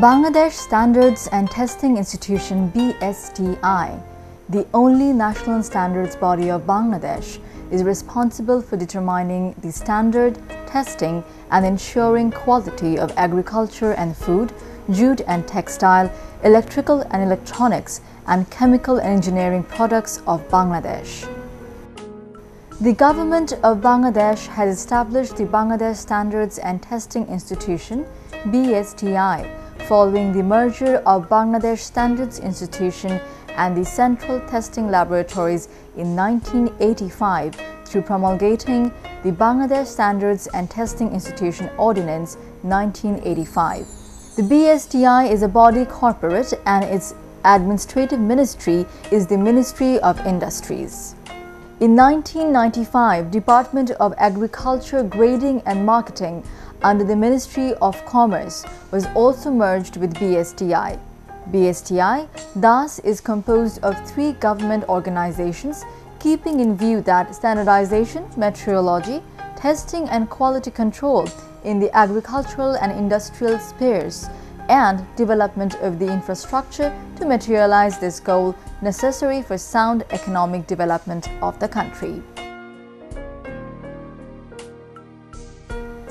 Bangladesh Standards and Testing Institution BSTI, the only national standards body of Bangladesh, is responsible for determining the standard, testing and ensuring quality of agriculture and food, jute and textile, electrical and electronics and chemical and engineering products of Bangladesh. The government of Bangladesh has established the Bangladesh Standards and Testing Institution BSTI following the merger of Bangladesh Standards Institution and the Central Testing Laboratories in 1985 through promulgating the Bangladesh Standards and Testing Institution Ordinance 1985. The BSTI is a body corporate and its administrative ministry is the Ministry of Industries. In 1995, Department of Agriculture Grading and Marketing under the Ministry of Commerce was also merged with BSTI. BSTI thus is composed of three government organizations keeping in view that standardization, metrology, testing and quality control in the agricultural and industrial spheres and development of the infrastructure to materialize this goal necessary for sound economic development of the country.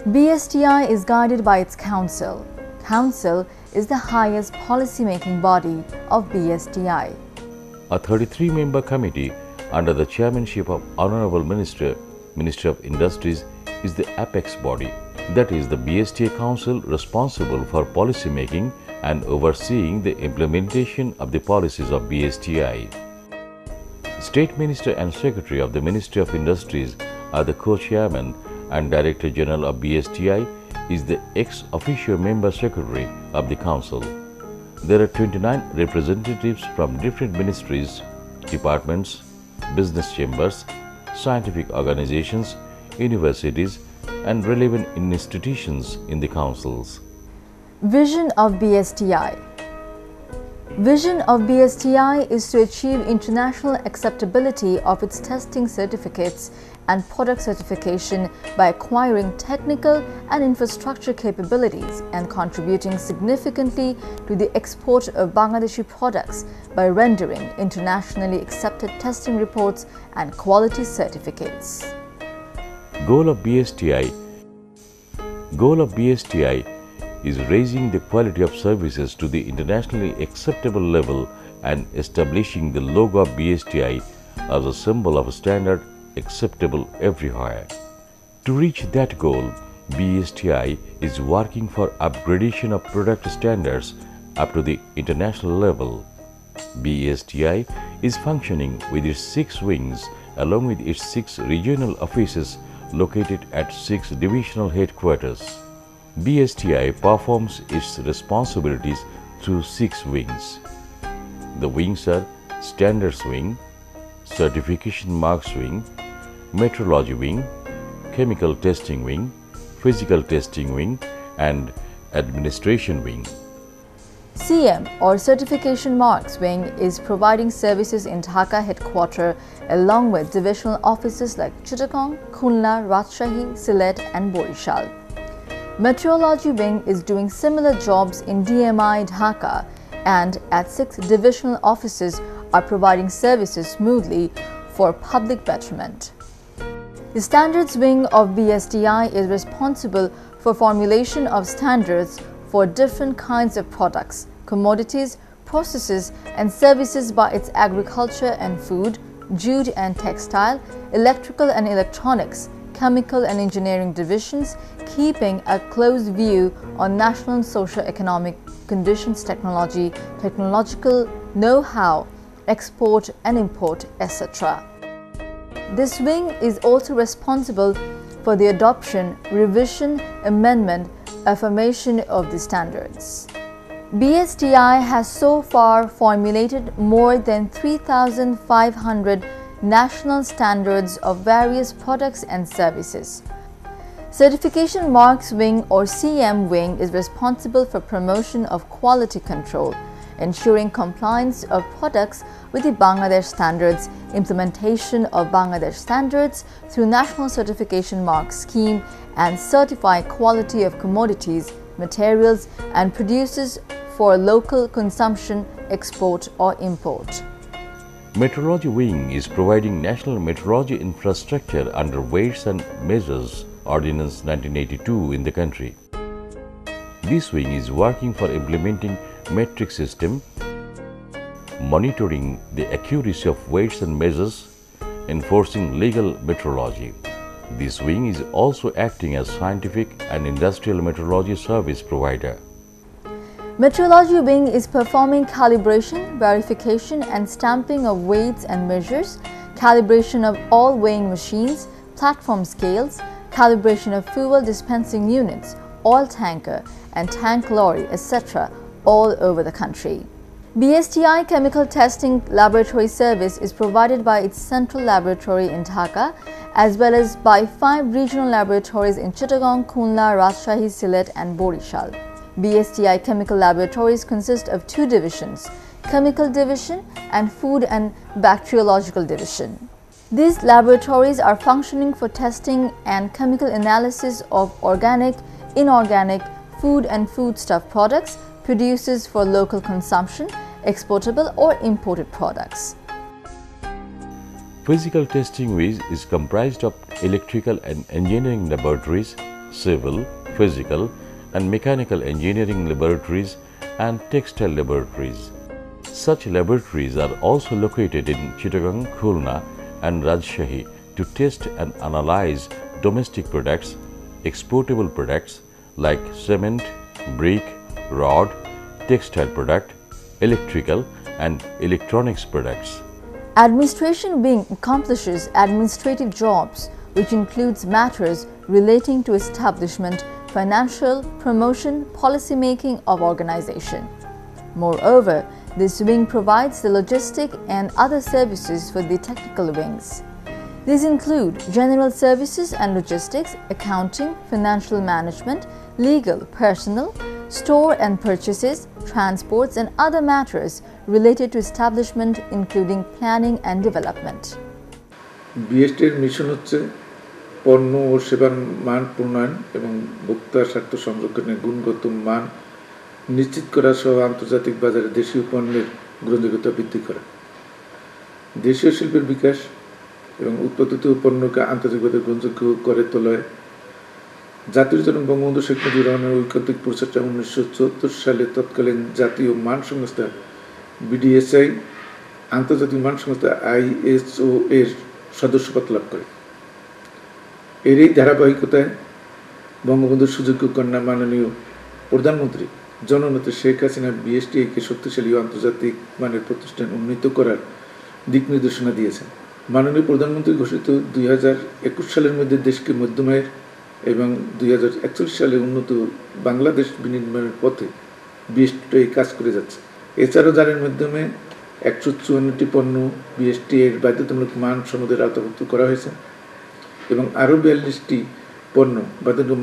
BSTI is guided by its council. Council is the highest policy-making body of BSTI. A 33-member committee under the chairmanship of Honorable Minister, Minister of Industries, is the apex body. That is the BSTI Council responsible for policy making and overseeing the implementation of the policies of BSTI. State Minister and Secretary of the Ministry of Industries are the co-chairman and Director General of BSTI is the ex officio member secretary of the Council. There are 29 representatives from different ministries, departments, business chambers, scientific organizations, universities, and relevant institutions in the councils. Vision of BSTI Vision of BSTI is to achieve international acceptability of its testing certificates and product certification by acquiring technical and infrastructure capabilities and contributing significantly to the export of Bangladeshi products by rendering internationally accepted testing reports and quality certificates. Goal of BSTI Goal of BSTI is raising the quality of services to the internationally acceptable level and establishing the logo of BSTI as a symbol of a standard acceptable everywhere. To reach that goal, BSTI is working for upgradation of product standards up to the international level. BSTI is functioning with its six wings along with its six regional offices located at six divisional headquarters. BSTI performs its responsibilities through six wings. The wings are Standards Wing, Certification Marks Wing, metrology wing, chemical testing wing, physical testing wing, and administration wing. CM or Certification Marks Wing is providing services in Dhaka headquarters along with divisional offices like Chittagong, Khulna, Rajshahi, Sylhet and Borishal. Metrology Wing is doing similar jobs in DMI Dhaka and at six divisional offices are providing services smoothly for public betterment. The Standards Wing of BSTI is responsible for formulation of standards for different kinds of products, commodities, processes and services by its agriculture and food, jute and textile, electrical and electronics, chemical and engineering divisions, keeping a close view on national and socio-economic conditions technology, technological know-how, export and import, etc. This wing is also responsible for the adoption, revision, amendment, affirmation of the standards. BSTI has so far formulated more than 3,500 national standards of various products and services. Certification Marks Wing or CM Wing is responsible for promotion of quality control, ensuring compliance of products with the Bangladesh standards, implementation of Bangladesh standards through National Certification Mark Scheme and certify quality of commodities, materials, and producers for local consumption, export, or import. Metrology Wing is providing national metrology infrastructure under Weights and Measures Ordinance 1982 in the country. This wing is working for implementing metric system, monitoring the accuracy of weights and measures, enforcing legal metrology. This wing is also acting as scientific and industrial metrology service provider. Metrology Wing is performing calibration, verification and stamping of weights and measures, calibration of all weighing machines, platform scales, calibration of fuel dispensing units, oil tanker and tank lorry, etc. all over the country. BSTI Chemical Testing Laboratory Service is provided by its central laboratory in Dhaka as well as by five regional laboratories in Chittagong, Khulna, Rajshahi, Sylhet and Borishal. BSTI Chemical Laboratories consist of two divisions, Chemical Division and Food and Bacteriological Division. These laboratories are functioning for testing and chemical analysis of organic, inorganic, food and foodstuff products, produces for local consumption, exportable or imported products. Physical testing ways is comprised of electrical and engineering laboratories, civil, physical, and mechanical engineering laboratories and textile laboratories. Such laboratories are also located in Chittagong, Khulna and Rajshahi to test and analyze domestic products, exportable products like cement, brick, rod, textile product, electrical and electronics products. Administration wing accomplishes administrative jobs which includes matters relating to establishment financial, promotion, policy making of organization. Moreover, this wing provides the logistic and other services for the technical wings. These include general services and logistics, accounting, financial management, legal, personal, store and purchases, transports and other matters related to establishment including planning and development. বিএসটির mission হচ্ছে পণ্য ও সেবার মান প্রণয়ন এবং ভোক্তার স্বার্থ সংরক্ষণের গুণগত মান নিশ্চিত করা সহ আন্তর্জাতিক বাজারে দেশীয় পণ্যের গ্রহণযোগ্যতা বৃদ্ধি করা। দেশীয় শিল্পের বিকাশ এবং উৎপাদিত পণ্যকে আন্তর্জাতিক বাজারে গ্রহণযোগ্য করে তোলায় জাতীয় জনক বঙ্গবন্ধু শেখ মুজিবুর রহমানের ঐকান্তিক প্রচেষ্টা উনিশশো চুয়াত্তর সালে তৎকালীন জাতীয় মান সংস্থা বিডিএসআই আন্তর্জাতিক মান সংস্থা আইএসও এর সদস্যপদ লাভ করে। এর এই ধারাবাহিকতায় বঙ্গবন্ধুর সুযোগ্য কন্যা মাননীয় প্রধানমন্ত্রী জননেত্রী শেখ হাসিনা বিএসটিকে শক্তিশালী আন্তর্জাতিক মানের প্রতিষ্ঠান উন্নীত করার দিক নির্দেশনা দিয়েছেন। মাননীয় প্রধানমন্ত্রী ঘোষিত দুই হাজার একুশ সালের মধ্যে দেশকে মধ্যমায়ের এবং দুই হাজার একচল্লিশ সালে উন্নত বাংলাদেশ বিনির্মাণের পথে বিএসটি কাজ করে যাচ্ছে। এছাড়াও যারের মাধ্যমে একশো চুয়ান্নটি পণ্য বিএসটি এর বাধ্যতামূলক মান সনদের আওতাভুক্ত করা হয়েছে। এবং বিয়াল্লিশটি পণ্য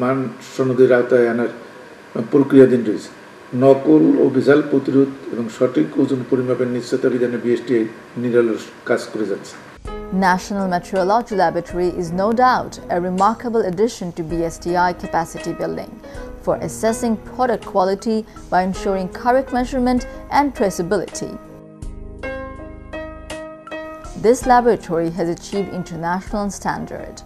মান সনদের আওতায় আনার প্রক্রিয়াধীন রয়েছে নকল ও ভেজাল প্রতিরোধ এবং সঠিক ওজন পরিমাপের নিশ্চয়তা বিধানে কাজ করে যাচ্ছে National Metrology Laboratory is no doubt a remarkable addition to BSTI capacity building for assessing product quality by ensuring correct measurement and traceability. This laboratory has achieved international standard.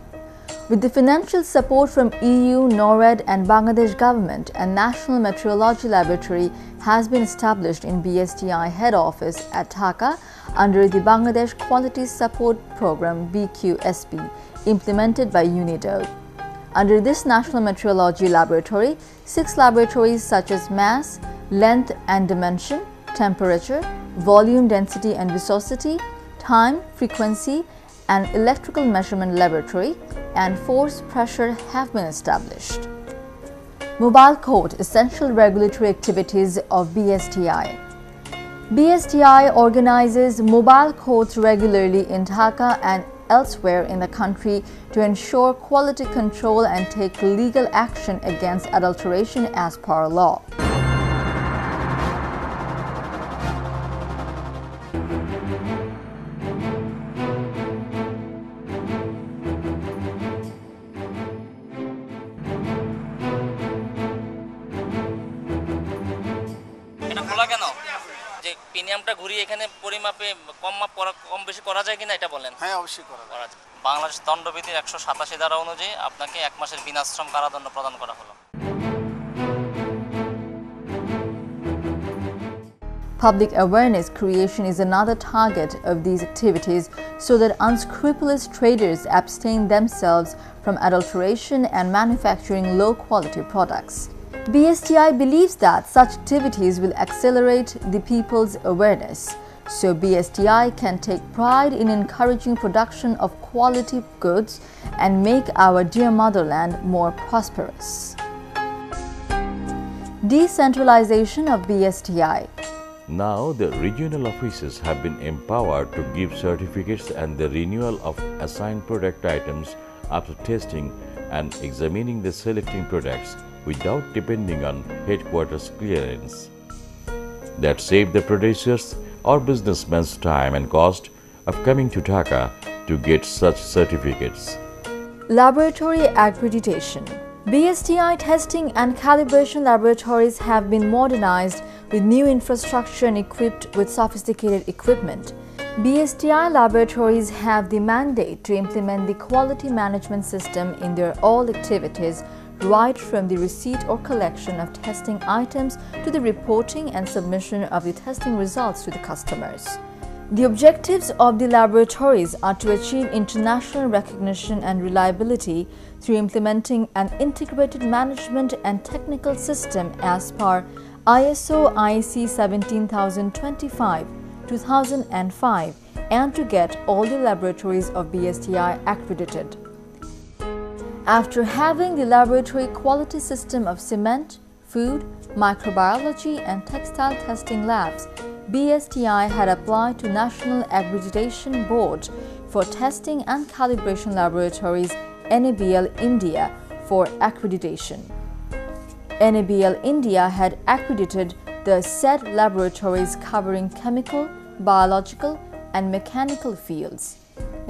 With the financial support from EU, NORAD and Bangladesh government, a National Metrology Laboratory has been established in BSTI head office at Dhaka under the Bangladesh Quality Support Program BQSP implemented by UNIDO. Under this National Metrology Laboratory, six laboratories such as mass, length and dimension, temperature, volume density and viscosity, time, frequency, and electrical measurement laboratory and force pressure have been established. Mobile Court Essential Regulatory Activities of BSTI BSTI organizes mobile courts regularly in Dhaka and elsewhere in the country to ensure quality control and take legal action against adulteration as per law. ঘুরিয়ে এখানে পরিমাপে কম মাপ করা কম বেশি করা যায় কিনা এটা বলেন হ্যাঁ অবশ্যই করা করা যায় বাংলাদেশ দণ্ডবিধির একশো সাতাশি ধারা অনুযায়ী আপনাকে এক মাসের বিনাশ্রম কারাদণ্ড প্রদান করা হলো Public awareness creation is another target of these activities so that unscrupulous traders abstain themselves from adulteration and manufacturing low quality products. BSTI believes that such activities will accelerate the people's awareness. So BSTI can take pride in encouraging production of quality goods and make our dear motherland more prosperous. Decentralization of BSTI Now the regional offices have been empowered to give certificates and the renewal of assigned product items after testing and examining the selecting products without depending on headquarters clearance. That saved the producers or businessmen's time and cost of coming to Dhaka to get such certificates. Laboratory accreditation. BSTI testing and calibration laboratories have been modernized with new infrastructure and equipped with sophisticated equipment. BSTI laboratories have the mandate to implement the quality management system in their all activities right from the receipt or collection of testing items to the reporting and submission of the testing results to the customers. The objectives of the laboratories are to achieve international recognition and reliability through implementing an integrated management and technical system as per ISO IEC 17025 2005 and to get all the laboratories of BSTI accredited. After having the laboratory quality system of cement, food, microbiology and textile testing labs, BSTI had applied to National Accreditation Board for Testing and Calibration Laboratories NABL India for accreditation. NABL India had accredited the said laboratories covering chemical, biological and mechanical fields.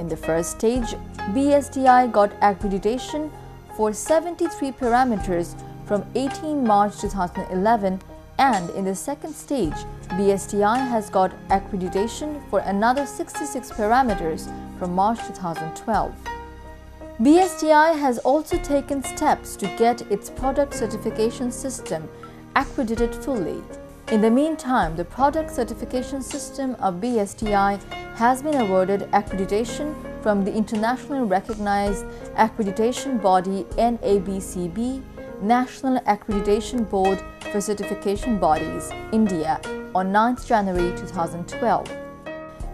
In the first stage, BSTI got accreditation for 73 parameters from 18 March 2011 and in the second stage, BSTI has got accreditation for another 66 parameters from March 2012. BSTI has also taken steps to get its product certification system accredited fully. In the meantime, the product certification system of BSTI has been awarded accreditation from the internationally recognized accreditation body NABCB, National Accreditation Board for Certification Bodies, India, on 9th January 2012.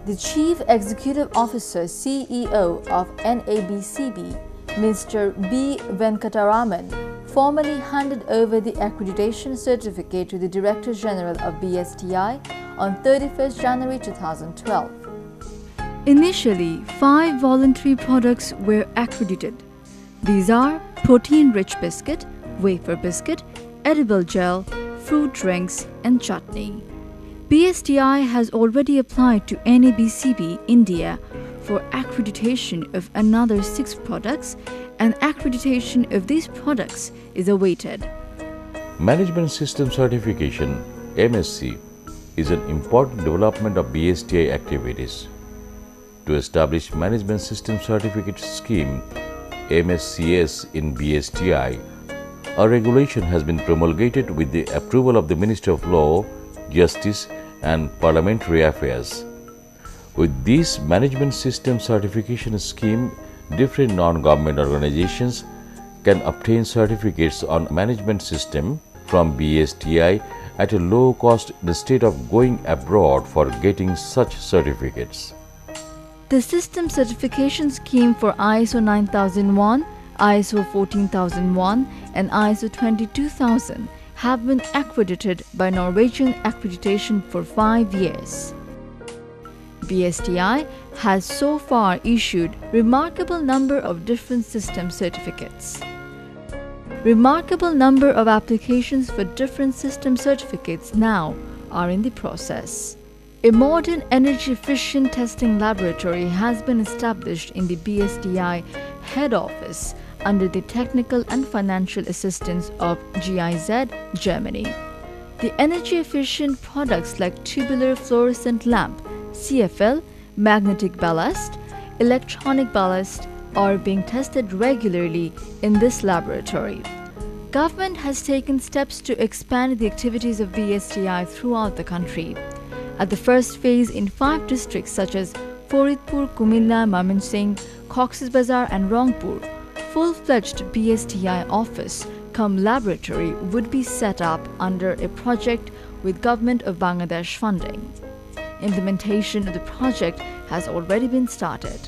The Chief Executive Officer CEO of NABCB, Mr. B. Venkataraman, formally handed over the accreditation certificate to the Director General of BSTI on 31st January 2012. Initially, five voluntary products were accredited. These are protein rich biscuit, wafer biscuit, edible gel, fruit drinks, and chutney. BSTI has already applied to NABCB India for accreditation of another six products, and accreditation of these products is awaited. Management System Certification MSc is an important development of BSTI activities. To establish Management System Certificate Scheme MSCS in BSTI, a regulation has been promulgated with the approval of the Minister of Law, Justice and Parliamentary Affairs. With this management system certification scheme, different non-government organizations can obtain certificates on management system from BSTI at a low cost instead of going abroad for getting such certificates. The system certification scheme for ISO 9001, ISO 14001 and ISO 22000 have been accredited by Norwegian accreditation for 5 years. BSTI has so far issued remarkable number of different system certificates. Remarkable number of applications for different system certificates now are in the process. A modern energy efficient testing laboratory has been established in the BSTI head office under the technical and financial assistance of GIZ, Germany. The energy efficient products like tubular fluorescent lamp, CFL, magnetic ballast, electronic ballast are being tested regularly in this laboratory. Government has taken steps to expand the activities of BSTI throughout the country. At the first phase in five districts such as Faridpur, Kumilla, Mymensingh, Cox's Bazar and Rangpur, full-fledged BSTI office come laboratory would be set up under a project with Government of Bangladesh funding. Implementation of the project has already been started.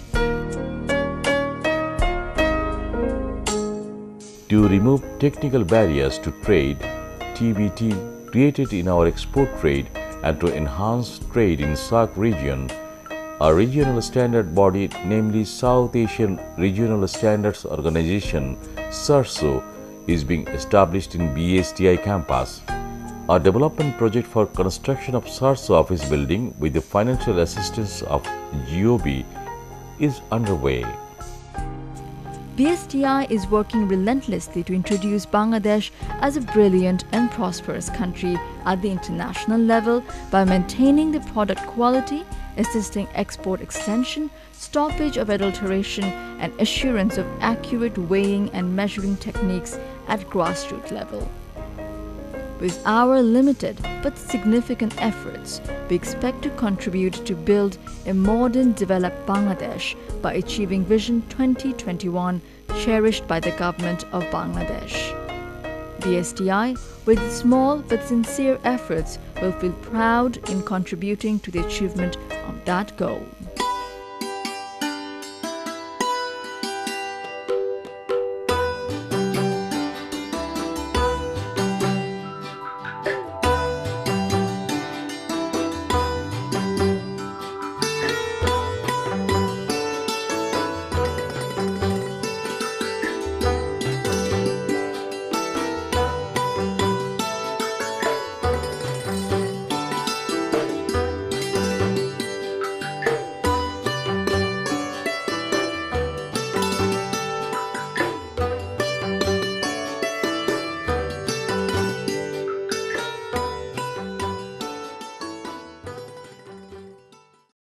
To remove technical barriers to trade, TBT created in our export trade and to enhance trade in SAARC region, a regional standard body namely South Asian Regional Standards Organization SARSO is being established in BSTI campus. A development project for construction of SARSO office building with the financial assistance of GOB is underway. BSTI is working relentlessly to introduce Bangladesh as a brilliant and prosperous country at the international level by maintaining the product quality, assisting export extension, stoppage of adulteration, and assurance of accurate weighing and measuring techniques at grassroots level. With our limited but significant efforts, we expect to contribute to build a modern, developed Bangladesh by achieving Vision 2021 cherished by the government of Bangladesh. BSTI, with small but sincere efforts, will feel proud in contributing to the achievement of that goal.